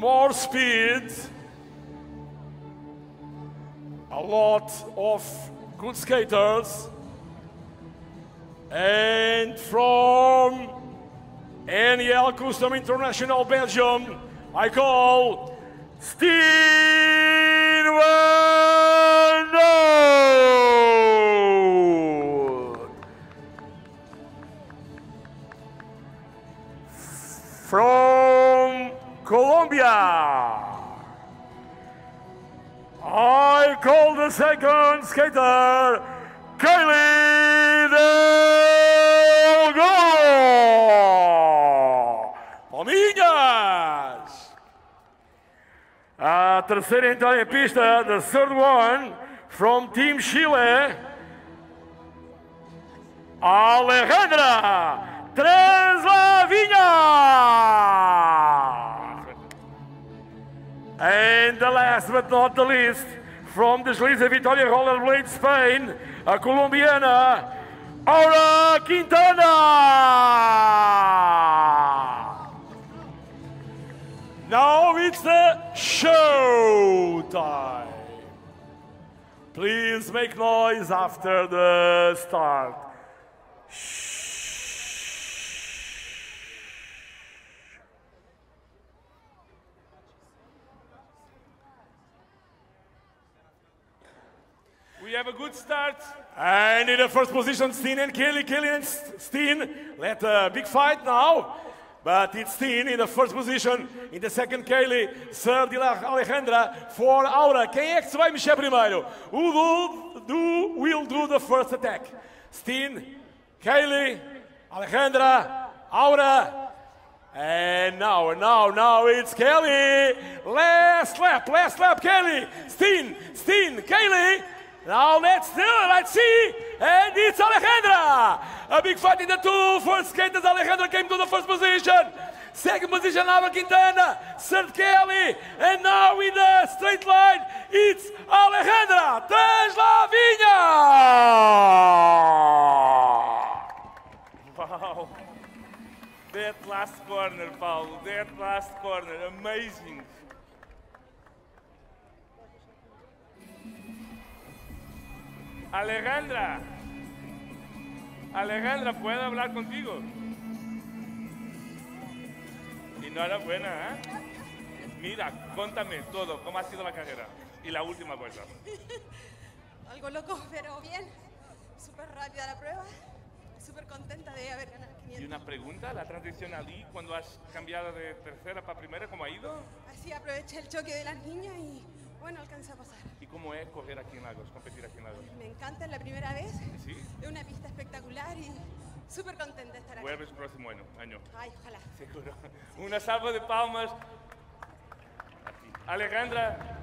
more speed, a lot of good skaters, and from NEL Custom International Belgium, I call Stien Vanhoutte. From Colombia, I call the second skater, Keily Delgado. Palminhas! A uh, terceira entrada em pista, the third one, from Team Chile, Alejandra Last but not the least, from Desliza Vitoria Rollerblade Spain, a colombiana, Aura Quintana. Now it's the show time. Please make noise after the start. We have a good start. And in the first position, Stien and Kelly. Kelly and Stien let a big fight now. But it's Stien in the first position. In the second, Kelly. Third, Alejandra. For Aura. Quem é que se vai mexer primeiro? Who do, do, will do the first attack? Stien, Kelly, Alejandra, Aura. And now, now, now it's Kelly. Last lap, last lap, Kelly. Stien, Stien, Kelly. Now let's do let's see. And it's Alejandra. A big fight in the two first skaters. Alejandra came to the first position. Second position, Ava Quintana. Third, Kelly. And now in the straight line, it's Alejandra Teslavinha. Wow. That last corner, Paulo. That last corner. Amazing. Alejandra. Alejandra, ¿puedo hablar contigo? Enhorabuena, ¿eh? Mira, contame todo, cómo ha sido la carrera y la última vuelta. Algo loco, pero bien. Súper rápida la prueba. Súper contenta de haber ganado Y 500. una pregunta, la transición allí, cuando has cambiado de tercera para primera, ¿cómo ha ido? Así aproveché el choque de las niñas y bueno, alcancé a pasar. ¿Y cómo es correr aquí en Lagos, competir aquí en Lagos? Me encanta, es la primera vez. ¿Sí? Es una pista espectacular y súper contenta de estar aquí. Vuelves el próximo año. año. Ay, ojalá. Seguro. Una salva de palmas. Alejandra,